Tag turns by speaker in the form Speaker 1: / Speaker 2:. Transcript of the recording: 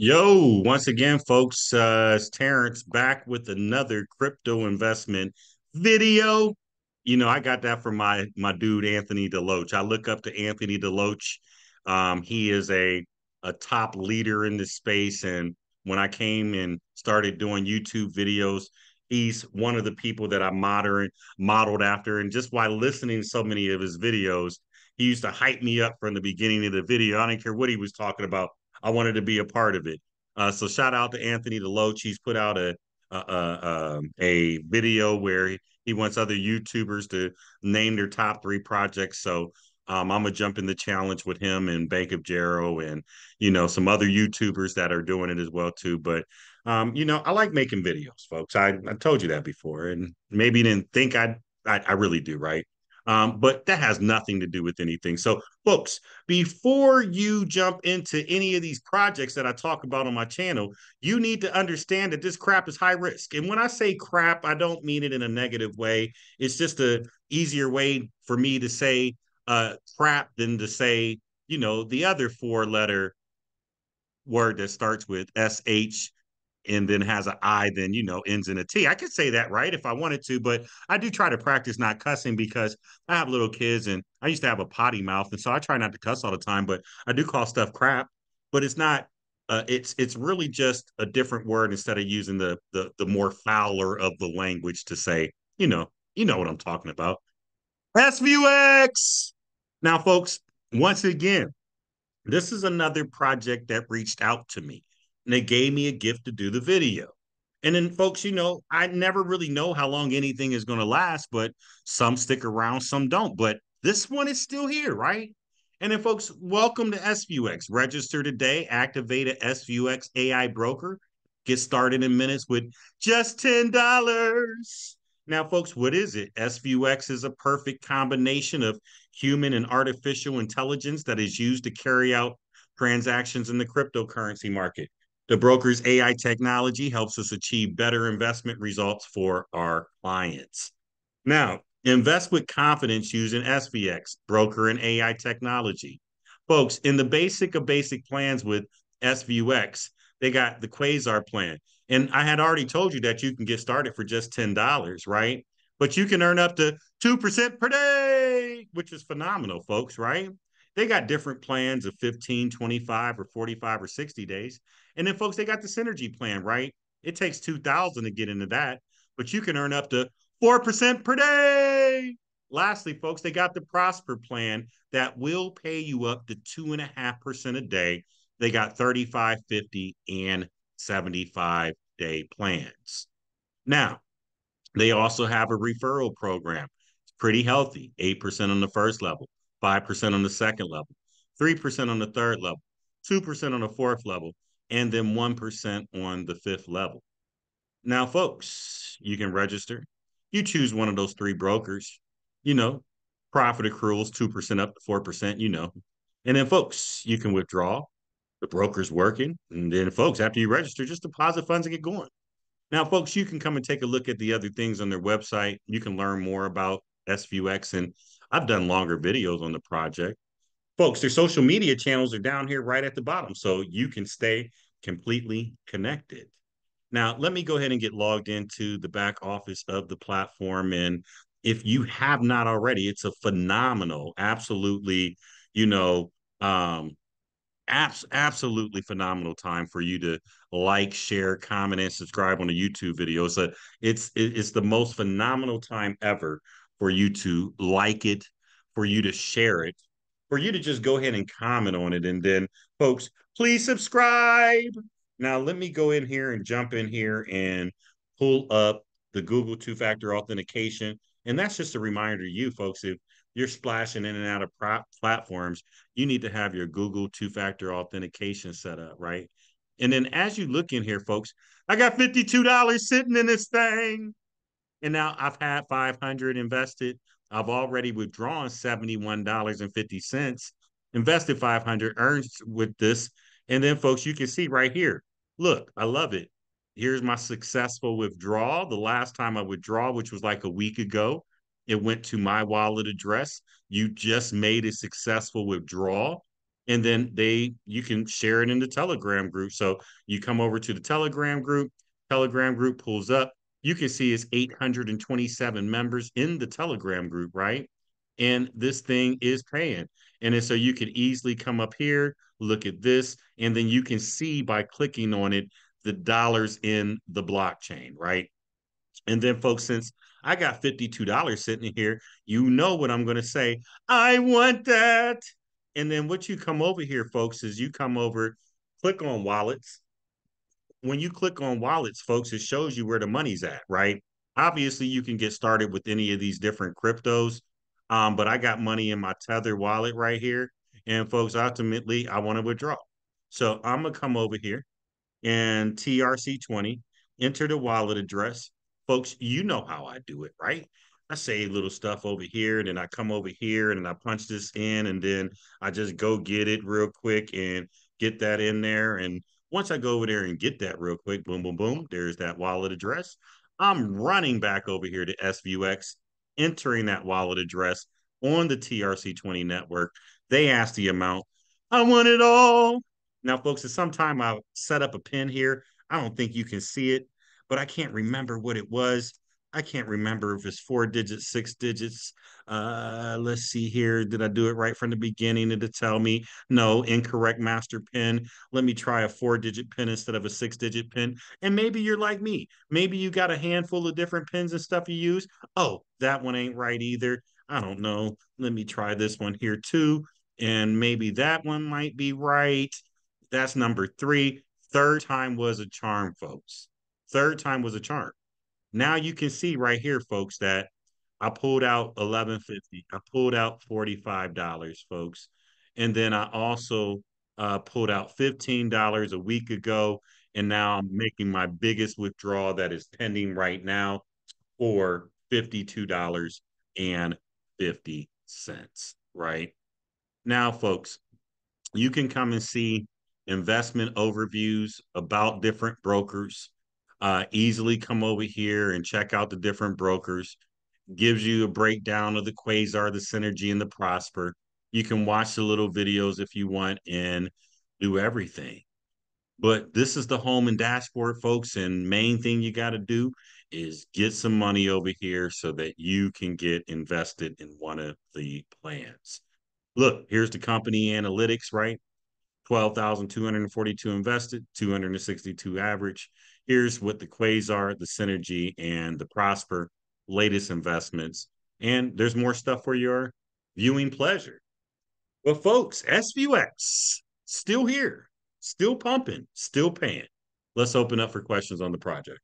Speaker 1: Yo, once again, folks, uh, it's Terrence back with another crypto investment video. You know, I got that from my my dude Anthony Deloach. I look up to Anthony Deloach. Um, he is a a top leader in this space, and when I came and started doing YouTube videos, he's one of the people that I modern modeled after. And just by listening to so many of his videos, he used to hype me up from the beginning of the video. I didn't care what he was talking about. I wanted to be a part of it. Uh, so shout out to Anthony Deloach. He's put out a a, a, um, a video where he, wants other YouTubers to name their top three projects. So um, I'm gonna jump in the challenge with him and Bank of Jero and you know some other YouTubers that are doing it as well too. But um, you know, I like making videos, folks. I, I told you that before, and maybe you didn't think I'd, I I really do, right? Um, but that has nothing to do with anything. So, folks, before you jump into any of these projects that I talk about on my channel, you need to understand that this crap is high risk. And when I say crap, I don't mean it in a negative way. It's just a easier way for me to say uh, crap than to say, you know, the other four letter word that starts with SH and then has an I, then you know ends in a T. I could say that right if I wanted to, but I do try to practice not cussing because I have little kids and I used to have a potty mouth, and so I try not to cuss all the time. But I do call stuff crap, but it's not. Uh, it's it's really just a different word instead of using the the the more fouler of the language to say, you know, you know what I'm talking about. Svuex. Now, folks, once again, this is another project that reached out to me and they gave me a gift to do the video. And then, folks, you know, I never really know how long anything is going to last, but some stick around, some don't. But this one is still here, right? And then, folks, welcome to Svuex. Register today, activate a Svuex AI broker. Get started in minutes with just $10. Now, folks, what is it? Svuex is a perfect combination of human and artificial intelligence that is used to carry out transactions in the cryptocurrency market. The broker's AI technology helps us achieve better investment results for our clients. Now, invest with confidence using SVX, broker and AI technology. Folks, in the basic of basic plans with Svuex, they got the Quasar plan. And I had already told you that you can get started for just $10, right? But you can earn up to 2% per day, which is phenomenal, folks, right? They got different plans of 15, 25, or 45 or 60 days. And then, folks, they got the synergy plan, right? It takes 2000 to get into that, but you can earn up to 4% per day. Lastly, folks, they got the Prosper plan that will pay you up to 2.5% a day. They got 35, 50, and 75 day plans. Now, they also have a referral program. It's pretty healthy 8% on the first level, 5% on the second level, 3% on the third level, 2% on the fourth level, and then 1% on the fifth level. Now, folks, you can register. You choose one of those three brokers. You know, profit accruals 2% up to 4%, you know. And then, folks, you can withdraw. The broker's working. And then, folks, after you register, just deposit funds and get going. Now, folks, you can come and take a look at the other things on their website. You can learn more about Svuex. And I've done longer videos on the project folks, their social media channels are down here right at the bottom, so you can stay completely connected. Now, let me go ahead and get logged into the back office of the platform. And if you have not already, it's a phenomenal, absolutely, you know, um, abs- absolutely phenomenal time for you to like, share, comment, and subscribe on a YouTube video. So it's it's the most phenomenal time ever for you to like it, for you to share it, for you to just go ahead and comment on it. And then, folks, please subscribe. Now, let me go in here and jump in here and pull up the Google two factor authentication. And that's just a reminder to you, folks, if you're splashing in and out of platforms, you need to have your Google two factor authentication set up, right? And then as you look in here, folks, I got $52 sitting in this thing. And now I've had 500 invested. I've already withdrawn $71.50, invested 500 earned with this. And then folks, you can see right here. Look, I love it. Here's my successful withdrawal. The last time I withdraw, which was like a week ago, it went to my wallet address. You just made a successful withdrawal. and then they you can share it in the telegram group so you come over to the telegram group telegram group pulls up you can see it's 827 members in the telegram group right? And this thing is paying. And so you could easily come up here look at this and then you can see by clicking on it the dollars in the blockchain right? And then folks since i got $52 sitting here you know what i'm going to say i want that. And then what you come over here, folks, is you come over, click on wallets. When you click on wallets, folks, it shows you where the money's at, right? Obviously, you can get started with any of these different cryptos, um, but I got money in my Tether wallet right here. And folks, ultimately, I want to withdraw. So I'm going to come over here and TRC20, enter the wallet address. Folks, you know how I do it, right? I say little stuff over here, and then I come over here and I punch this in, and then I just go get it real quick and get that in there. And once I go over there and get that real quick, boom, boom, boom, there's that wallet address. I'm running back over here to Svuex, entering that wallet address on the TRC20 network. They ask the amount. I want it all. Now, folks, at some time I'll set up a pin here. I don't think you can see it, but I can't remember what it was. I can't remember if it's four digits, six digits. Uh, let's see here. Did I do it right from the beginning? Did it tell me no incorrect master pin? Let me try a four digit pin instead of a six digit pin. And maybe you're like me. Maybe you got a handful of different pins and stuff you use. Oh, that one ain't right either. I don't know. Let me try this one here too. And maybe that one might be right. That's number three. Third time was a charm, folks. Third time was a charm. Now you can see right here, folks, that I pulled out 1150. I pulled out $45, folks. And then I also uh, pulled out $15 a week ago. And now I'm making my biggest withdrawal that is pending right now for $52.50. Right now, folks, you can come and see investment overviews about different brokers uh, easily come over here and check out the different brokers. Gives you a breakdown of the Quasar, the Synergy, and the Prosper. You can watch the little videos if you want and do everything. But this is the home and dashboard, folks. And main thing you got to do is get some money over here so that you can get invested in one of the plans. Look, here's the company analytics, right? 12,242 invested, 262 average. Here's what the Quasar, the Synergy, and the Prosper latest investments. And there's more stuff for your viewing pleasure. But folks, SVX still here, still pumping, still paying. Let's open up for questions on the project.